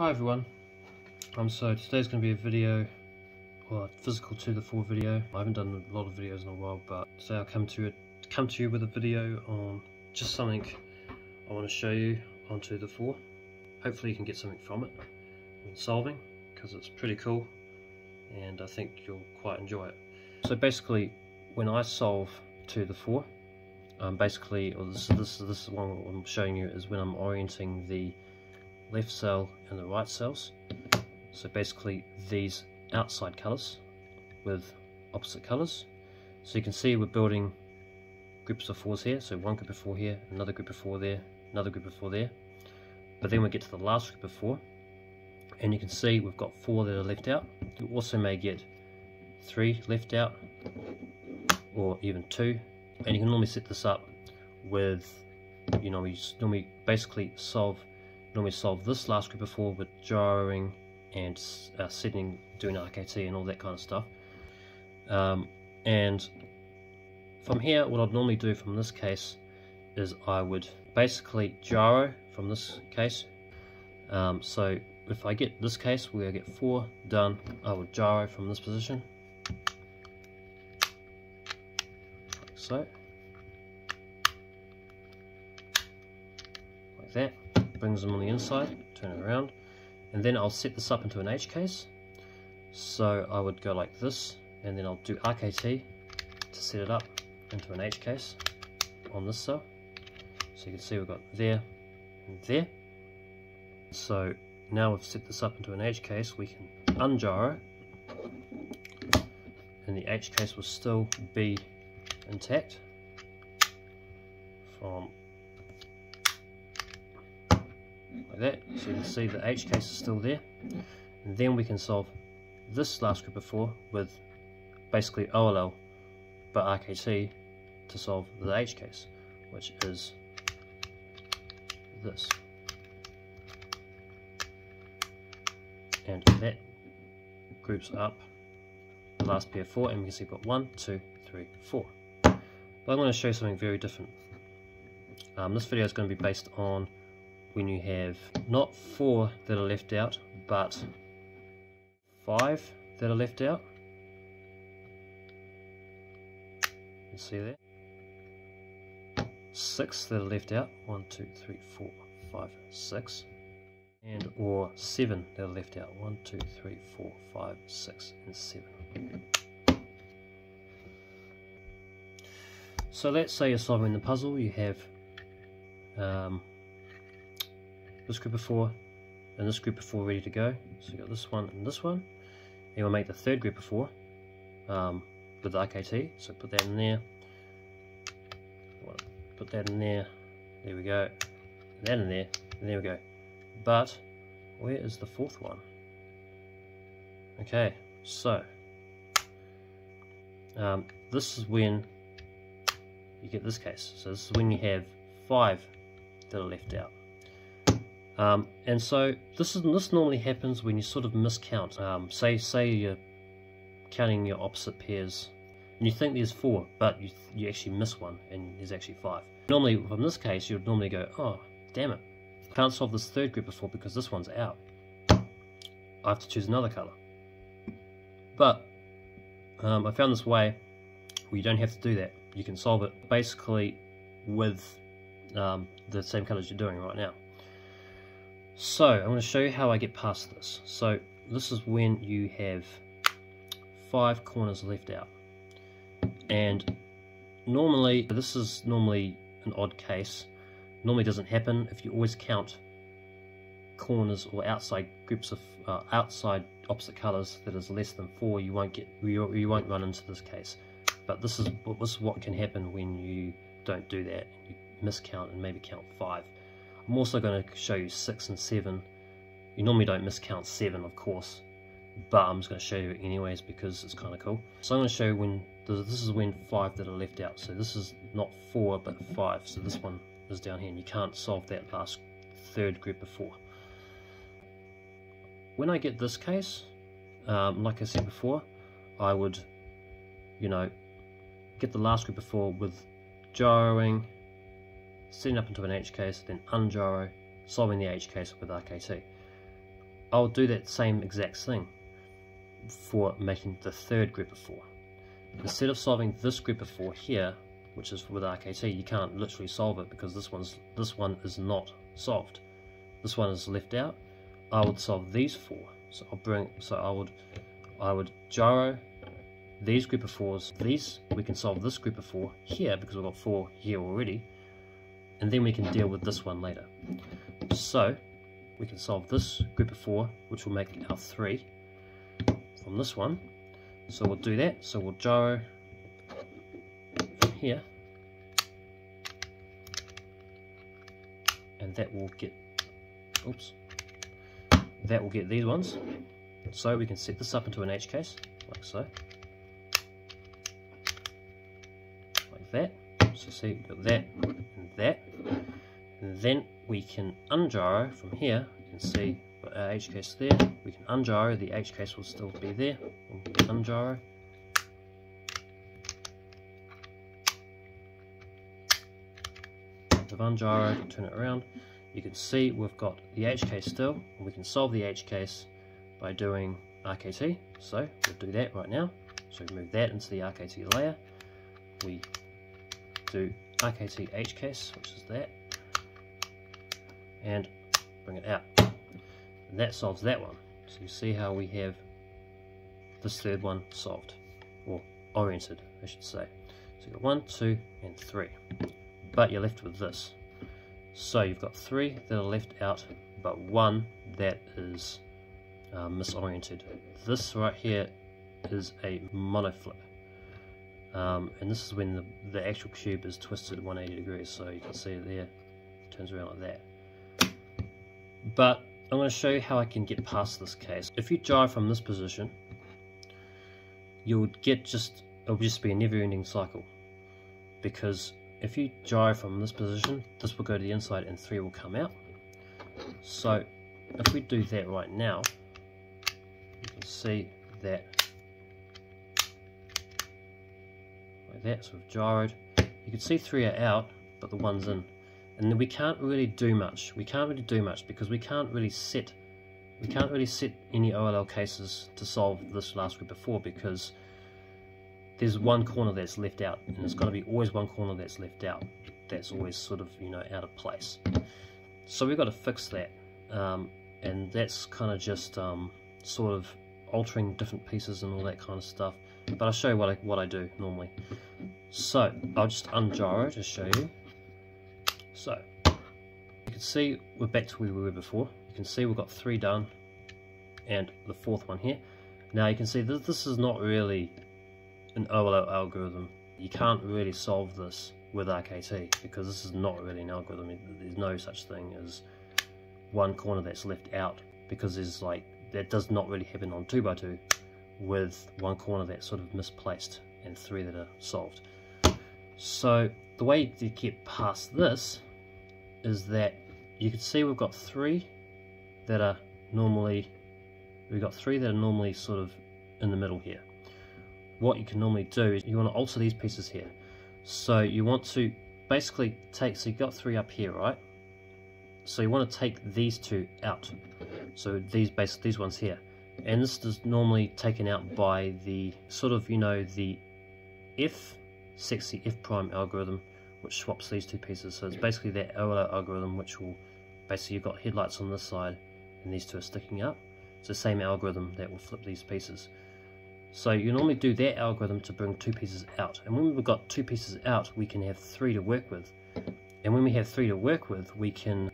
Hi everyone, um, so today's going to be a video, well, a physical to the 4 video. I haven't done a lot of videos in a while, but today I'll come to it, come to you with a video on just something I want to show you onto the 4. Hopefully you can get something from it when solving, because it's pretty cool, and I think you'll quite enjoy it. So basically, when I solve to the 4, um, basically, this, this, this is one I'm showing you is when I'm orienting the left cell and the right cells. So basically these outside colours with opposite colours. So you can see we're building groups of fours here. So one group of four here, another group of four there, another group of four there. But then we get to the last group of four and you can see we've got four that are left out. You also may get three left out or even two. And you can normally set this up with, you know, we normally basically solve normally solve this last group before with gyroing and uh, setting, doing RKT and all that kind of stuff. Um, and from here, what I'd normally do from this case is I would basically gyro from this case. Um, so if I get this case where I get four done, I would gyro from this position. Like so. Like that brings them on the inside, turn it around, and then I'll set this up into an H case. So I would go like this, and then I'll do RKT to set it up into an H case on this cell. So you can see we've got there and there. So now we've set this up into an H case, we can ungyro, and the H case will still be intact from that so you can see the H case is still there and then we can solve this last group of four with basically OLL but RKT to solve the H case which is this and that groups up the last pair of four and we can see we've got one, two, three, four. But I'm going to show you something very different. Um, this video is going to be based on when you have not four that are left out, but five that are left out. You see that? Six that are left out. One, two, three, four, five, six. And or seven that are left out. One, two, three, four, five, six, and seven. So let's say you're solving the puzzle, you have um, this group of four and this group of four ready to go. So you've got this one and this one. And we'll make the third group of four um, with the RKT. So put that in there. Put that in there. There we go. That in there. And there we go. But where is the fourth one? Okay, so um, this is when you get this case. So this is when you have five that are left out. Um, and so this is this normally happens when you sort of miscount. Um, say say you're counting your opposite pairs, and you think there's four, but you you actually miss one, and there's actually five. Normally, from this case, you'd normally go, oh, damn it, can't solve this third group before because this one's out. I have to choose another color. But um, I found this way where you don't have to do that. You can solve it basically with um, the same colors you're doing right now. So I'm going to show you how I get past this. So this is when you have five corners left out. And normally, this is normally an odd case. Normally doesn't happen if you always count corners or outside groups of uh, outside opposite colors that is less than four you won't get you, you won't run into this case but this is this is what can happen when you don't do that you miscount and maybe count five I'm also going to show you 6 and 7. You normally don't miscount 7 of course, but I'm just going to show you anyways because it's kind of cool. So I'm going to show you when, this is when 5 that are left out. So this is not 4 but 5, so this one is down here and you can't solve that last third group of 4. When I get this case, um, like I said before, I would, you know, get the last group of 4 with gyroing setting up into an H case, then ungyro, solving the H case with RKT. I'll do that same exact thing for making the third group of four. Instead of solving this group of four here, which is with RKT, you can't literally solve it because this one's this one is not solved. This one is left out. I would solve these four. So I'll bring so I would I would gyro these group of fours, these, we can solve this group of four here because we've got four here already, and then we can deal with this one later. So, we can solve this group of four, which will make our three from this one. So we'll do that, so we'll gyro from here, and that will get, oops, that will get these ones. So we can set this up into an H case, like so. Like that. So see, we've got that that. Then we can ungyro from here. You can see our uh, H case there. We can ungyro, the H case will still be there. Ungyro. Of ungyro, turn it around. You can see we've got the H case still, and we can solve the H case by doing RKT. So we'll do that right now. So we move that into the RKT layer. We do RKT H case, which is that, and bring it out. And that solves that one. So you see how we have this third one solved, or oriented, I should say. So you've got one, two, and three. But you're left with this. So you've got three that are left out, but one that is uh, misoriented. This right here is a monoflip. Um, and this is when the, the actual cube is twisted 180 degrees, so you can see it there, it turns around like that. But I'm going to show you how I can get past this case. If you gyro from this position, you'll get just, it'll just be a never-ending cycle. Because if you gyro from this position, this will go to the inside and 3 will come out. So if we do that right now, you can see that like that, sort of gyroed. You can see three are out, but the one's in. And then we can't really do much. We can't really do much because we can't really set we can't really set any OLL cases to solve this last group before because there's one corner that's left out and there's got to be always one corner that's left out that's always sort of you know out of place so we've got to fix that um, and that's kind of just um, sort of altering different pieces and all that kind of stuff but I'll show you what I, what I do normally. So, I'll just ungyro to show you. So, you can see we're back to where we were before. You can see we've got three done and the fourth one here. Now you can see that this is not really an OLL algorithm. You can't really solve this with RKT because this is not really an algorithm. There's no such thing as one corner that's left out because there's like that does not really happen on 2x2 with one corner that's sort of misplaced and three that are solved. So the way to get past this is that you can see we've got three that are normally we've got three that are normally sort of in the middle here. What you can normally do is you want to alter these pieces here. So you want to basically take so you've got three up here, right? So you want to take these two out. So these basically these ones here and this is normally taken out by the sort of you know the f sexy f prime algorithm which swaps these two pieces. So it's basically that OLL algorithm which will basically you've got headlights on this side and these two are sticking up. It's the same algorithm that will flip these pieces. So you normally do that algorithm to bring two pieces out. And when we've got two pieces out we can have three to work with. And when we have three to work with we can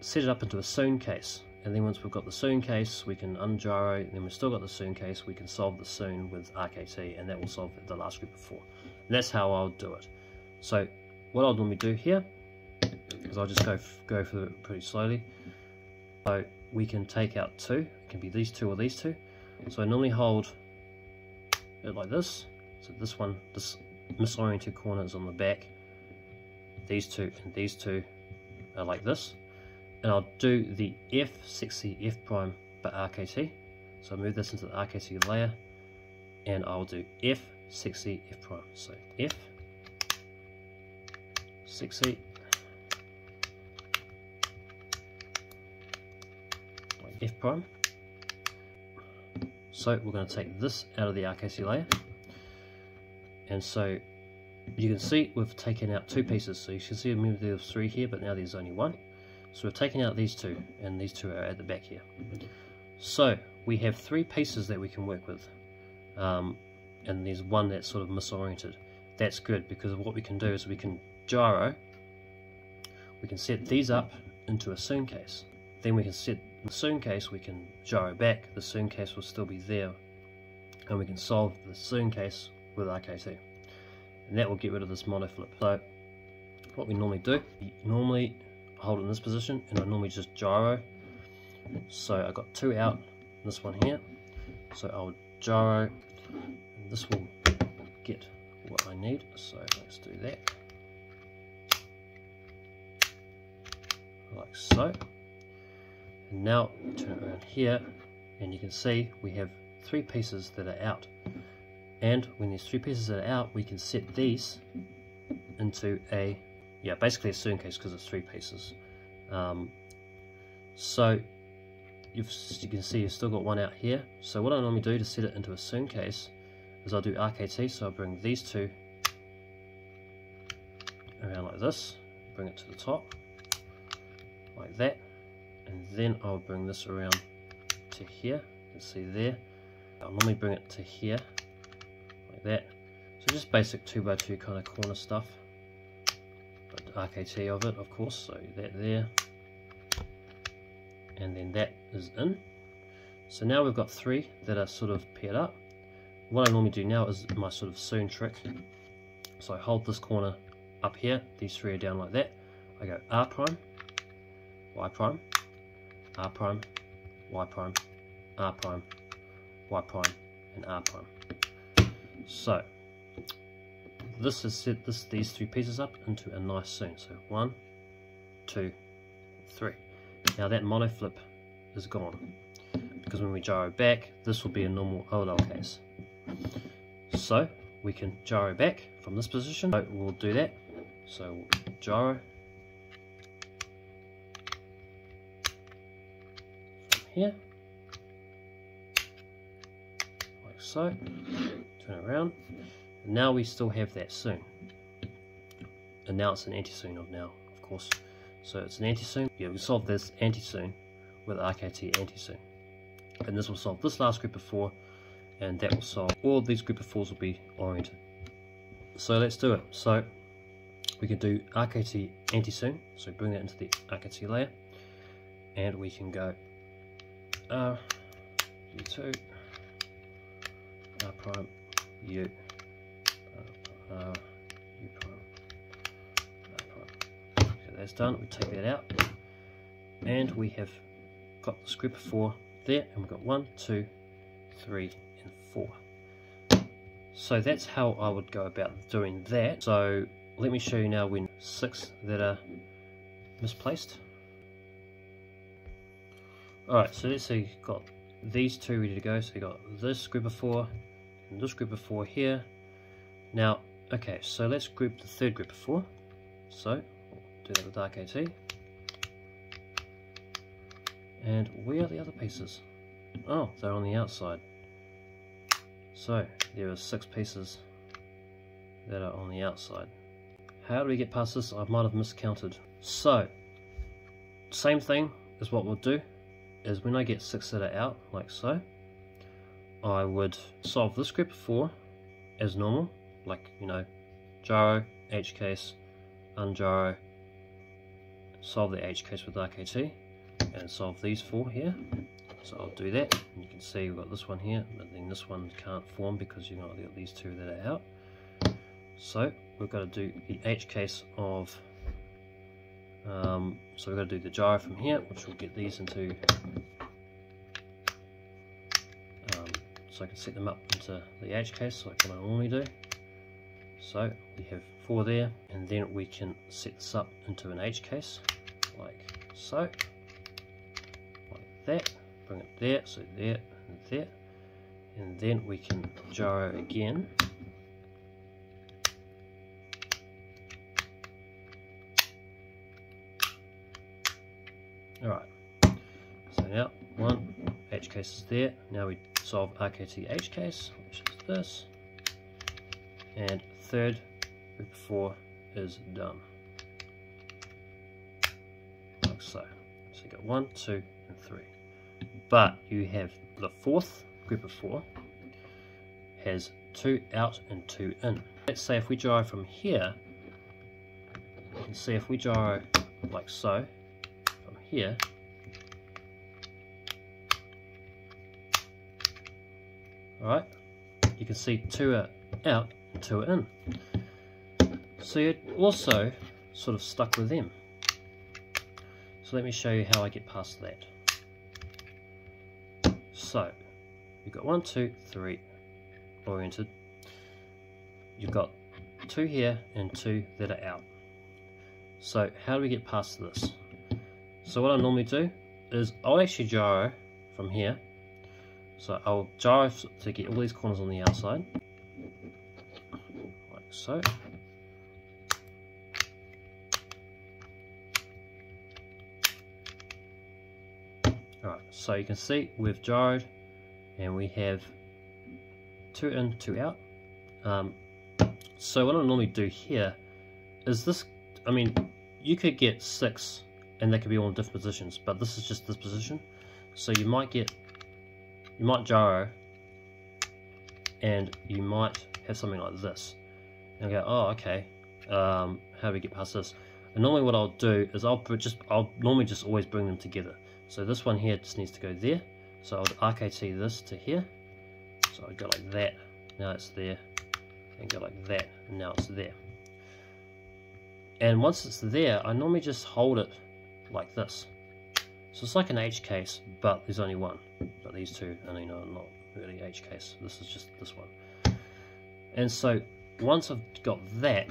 set it up into a Sune case and then once we've got the Sune case we can ungyro then we've still got the Sune case we can solve the Sune with RKT and that will solve the last group of four. And that's how I'll do it. So what I'll normally do here is I'll just go go through it pretty slowly. So we can take out two. It can be these two or these two. So I normally hold it like this. So this one this misoriented corner is on the back. These two and these two are like this and I'll do the F sexy F prime by RKT. So I'll move this into the RKT layer and I'll do F sexy F prime. So F sexy F prime So we're going to take this out of the RKT layer. And so you can see we've taken out two pieces. So you can see maybe there's three here, but now there's only one. So we've taken out these two, and these two are at the back here. So we have three pieces that we can work with. Um, and there's one that's sort of misoriented. That's good because what we can do is we can gyro, we can set these up into a Sune case. Then we can set the Sune case, we can gyro back, the Sune case will still be there, and we can solve the Sune case with RKT. And that will get rid of this monoflip. So what we normally do, normally hold in this position, and I normally just gyro. So I got two out, this one here. So I'll gyro, and this will get what I need. So let's do that. Like so. And now turn around here and you can see we have three pieces that are out. And when these three pieces are out, we can set these into a, yeah, basically a Sune case because it's three pieces. Um, so you can see you've still got one out here. So what I normally do to set it into a Sune case is I'll do RKT, so I'll bring these two around like this, bring it to the top, like that, and then I'll bring this around to here, you can see there, I'll normally bring it to here, like that, so just basic 2x2 kind of corner stuff, RKT of it of course, so that there, and then that is in, so now we've got three that are sort of paired up, what I normally do now is my sort of Sune trick. So I hold this corner up here, these three are down like that. I go R prime, Y prime, R prime, Y prime, R prime, Y prime, and R prime. So this has set this these three pieces up into a nice Sune. So one, two, three. Now that mono flip is gone because when we gyro back, this will be a normal oh, OLL case. So we can gyro back from this position. So we'll do that. So gyro from here, like so. Turn around. Now we still have that Sune. And now it's an anti-Sune of now, of course. So it's an anti-Sune. Yeah, we solve this anti-Sune with RKT anti-Sune. And this will solve this last group of four and that will solve all these group of fours will be oriented. So let's do it. So we can do RKT anti-Sune, so bring that into the RKT layer, and we can go R, U2, R prime, U, R, R, U prime, R prime. Okay, that's done. We take that out, and we have got the of four there, and we've got one, two, three, and 4. So that's how I would go about doing that. So let me show you now when 6 that are misplaced. Alright, so let's you've got these two ready to go. So you got this group of 4 and this group of 4 here. Now, okay, so let's group the third group of 4. So, do that with Dark RKT. And where are the other pieces? Oh, they're on the outside. So there are six pieces that are on the outside. How do we get past this? I might have miscounted. So, same thing as what we'll do is when I get six that are out, like so, I would solve this group of four as normal, like, you know, gyro, H case, ungyro, solve the H case with RKT, and solve these four here. So I'll do that. And you can see we've got this one here, but then this one can't form because you've got these two that are out. So we've got to do the H case of, um, so we've got to do the gyro from here, which will get these into, um, so I can set them up into the H case like what I normally do. So we have four there, and then we can set this up into an H case, like so, like that bring it there, so there and there, and then we can gyro again. Alright, so now one H case is there, now we solve RKT H case, which is this. And third group 4 is done. Like so. So you got 1, 2, and 3. But you have the fourth group of 4 has 2 out and 2 in. Let's say if we gyro from here, can see if we gyro like so, from here, Alright, you can see two are out two in. So you're also sort of stuck with them. So let me show you how I get past that. So, you've got one, two, three oriented. You've got two here and two that are out. So how do we get past this? So what I normally do is I'll actually gyro from here so I'll gyro to get all these corners on the outside, so. Alright, so you can see we've gyroed and we have two in, two out. Um, so what I normally do here is this, I mean, you could get six and they could be all in different positions, but this is just this position. So you might get you might gyro and you might have something like this and go oh okay um, how do we get past this? And normally what I'll do is I'll just I'll normally just always bring them together. So this one here just needs to go there. So I'll RKT this to here. So I go like that. Now it's there. And go like that. And now it's there. And once it's there I normally just hold it like this. So it's like an H case, but there's only one. But these two, I mean, are not really H case. This is just this one. And so once I've got that,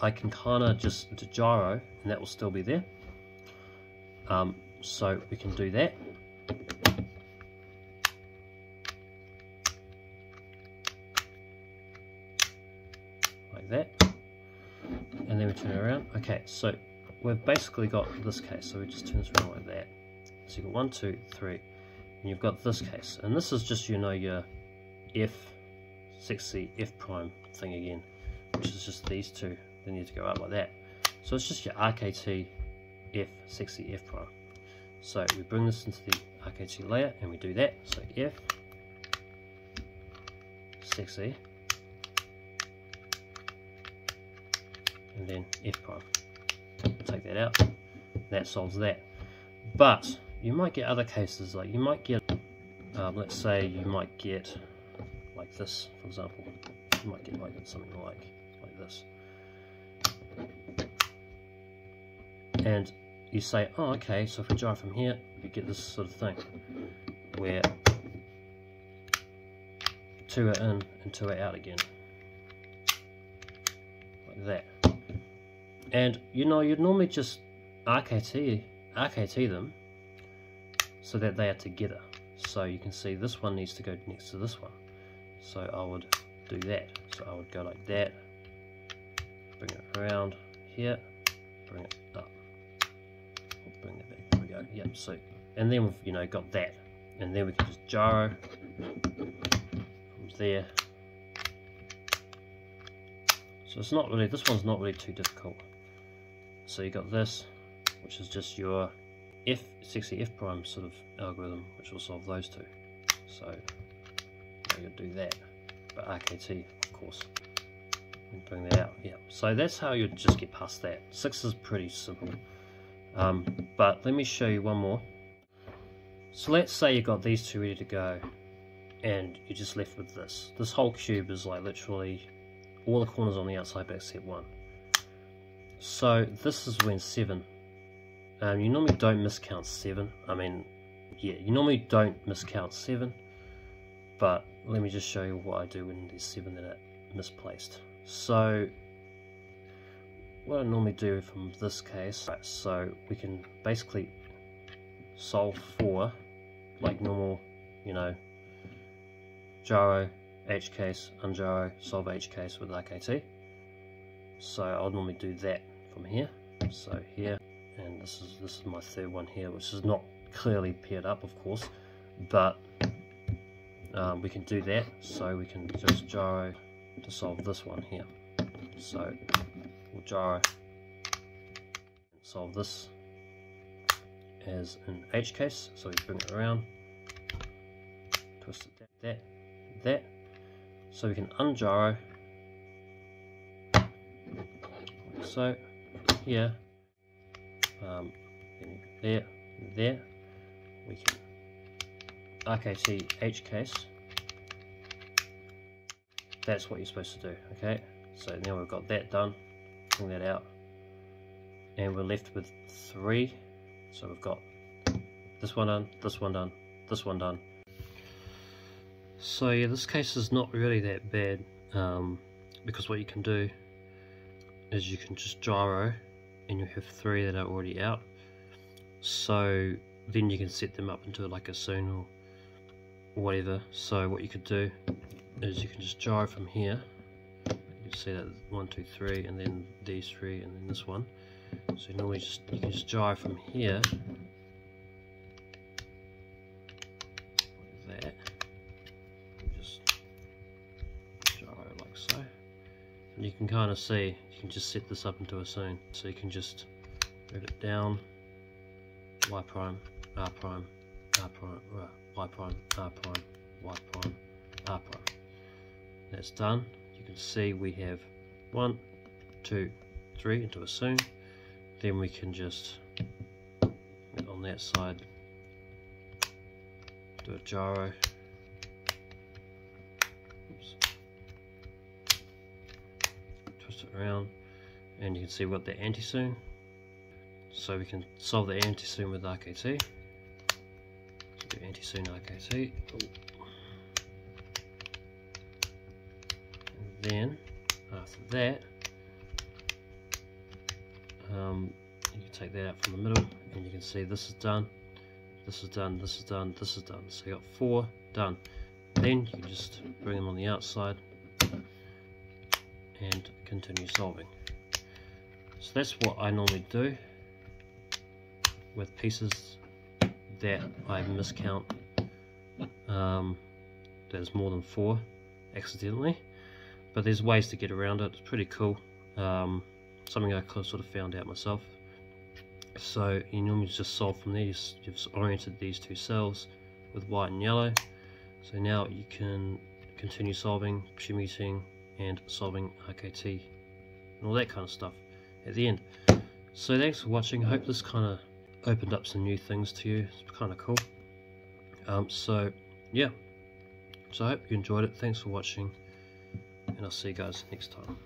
I can kind of just to gyro, and that will still be there. Um, so we can do that. Like that. And then we turn it around. Okay, so we've basically got this case, so we just turn this around like that. So you've got one, two, three, and you've got this case. And this is just, you know, your F, sexy, F prime thing again, which is just these two. They need to go up like that. So it's just your RKT F, sexy, F prime. So we bring this into the RKT layer and we do that. So F, sexy, and then F prime take that out that solves that but you might get other cases like you might get um, let's say you might get like this for example you might get like something like like this and you say oh okay so if we gyro from here you get this sort of thing where two are in and two are out again like that and you know, you'd normally just RKT, RKT them so that they are together. So you can see this one needs to go next to this one. So I would do that. So I would go like that, bring it around here, bring it up, bring it back, there we go, yep, so, and then we've, you know, got that. And then we can just gyro from there. So it's not really, this one's not really too difficult. So you got this, which is just your F sexy F prime sort of algorithm, which will solve those two. So you'll do that, but RKT, of course, and bring that out. Yeah. So that's how you just get past that. Six is pretty simple. Um, but let me show you one more. So let's say you've got these two ready to go and you're just left with this. This whole cube is like literally all the corners on the outside except one. So this is when 7. Um, you normally don't miscount 7. I mean, yeah, you normally don't miscount 7. But let me just show you what I do when there's 7 that are misplaced. So what I normally do from this case, right, so we can basically solve for like normal, you know, gyro, H case, ungyro, solve H case with RKT. So I'll normally do that from here so here and this is this is my third one here which is not clearly paired up of course but um, we can do that. So we can just gyro to solve this one here. So we'll gyro solve this as an H case. So we bring it around twist it that that that so we can ungyro. So here. Um, there there. We can RKT H case. That's what you're supposed to do okay? So now we've got that done. Bring that out. And we're left with three. So we've got this one done this one done this one done. So yeah this case is not really that bad um, because what you can do is you can just gyro and you have three that are already out. So then you can set them up into like a or whatever. So what you could do is you can just gyro from here. You can see that one two three and then these three and then this one. So normally just you can just gyro from here. Like that. Just like so. And you can kind of see you can just set this up into a Sune. So you can just move it down y prime r prime y prime r prime y prime r prime that's done. You can see we have one two three into a Sune. Then we can just on that side do a gyro. Oops. twist it around and you can see what the anti-Sune. So we can solve the anti-Sune with RKT do anti-Sune RKT and then after that um, you can take that out from the middle and you can see this is done this is done this is done this is done. So you got four done. Then you just bring them on the outside and continue solving. So that's what I normally do with pieces that I miscount um, there's more than four accidentally but there's ways to get around it it's pretty cool um, something I sort of found out myself. So you normally just solve from these, you've oriented these two cells with white and yellow. So now you can continue solving, permuting, and solving RKT and all that kind of stuff at the end. So thanks for watching. I hope this kind of opened up some new things to you. It's kind of cool. Um, so yeah. So I hope you enjoyed it. Thanks for watching. And I'll see you guys next time.